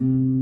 Mm-hmm.